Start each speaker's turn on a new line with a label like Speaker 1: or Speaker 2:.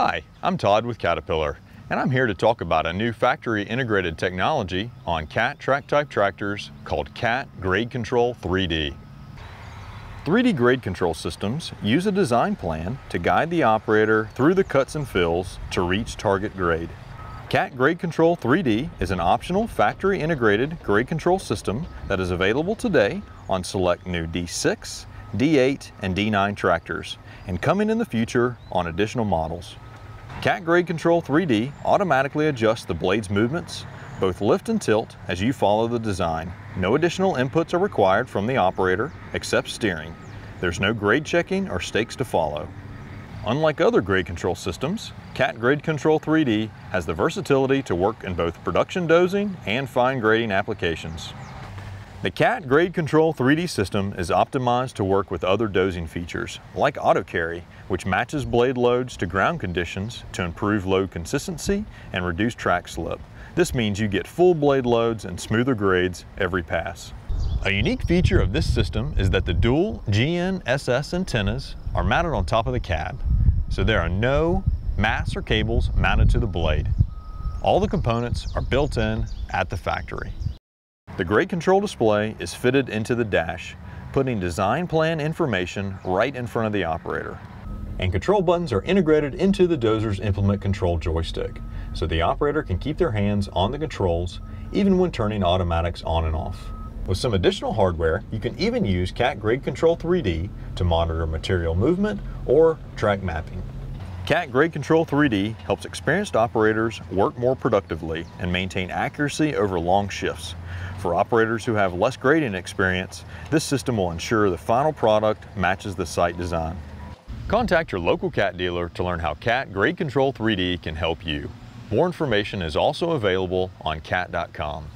Speaker 1: Hi, I'm Todd with Caterpillar, and I'm here to talk about a new factory integrated technology on CAT track type tractors called CAT Grade Control 3D. 3D grade control systems use a design plan to guide the operator through the cuts and fills to reach target grade. CAT Grade Control 3D is an optional factory integrated grade control system that is available today on select new D6, D8, and D9 tractors and coming in the future on additional models. CAT Grade Control 3D automatically adjusts the blade's movements, both lift and tilt as you follow the design. No additional inputs are required from the operator except steering. There's no grade checking or stakes to follow. Unlike other grade control systems, CAT Grade Control 3D has the versatility to work in both production dozing and fine grading applications. The CAT Grade Control 3D system is optimized to work with other dozing features, like auto carry, which matches blade loads to ground conditions to improve load consistency and reduce track slip. This means you get full blade loads and smoother grades every pass. A unique feature of this system is that the dual GNSS antennas are mounted on top of the cab, so there are no masts or cables mounted to the blade. All the components are built in at the factory. The grade control display is fitted into the dash, putting design plan information right in front of the operator. And control buttons are integrated into the dozer's implement control joystick, so the operator can keep their hands on the controls even when turning automatics on and off. With some additional hardware, you can even use CAT Grade Control 3D to monitor material movement or track mapping. CAT Grade Control 3D helps experienced operators work more productively and maintain accuracy over long shifts. For operators who have less grading experience, this system will ensure the final product matches the site design. Contact your local CAT dealer to learn how CAT Grade Control 3D can help you. More information is also available on cat.com.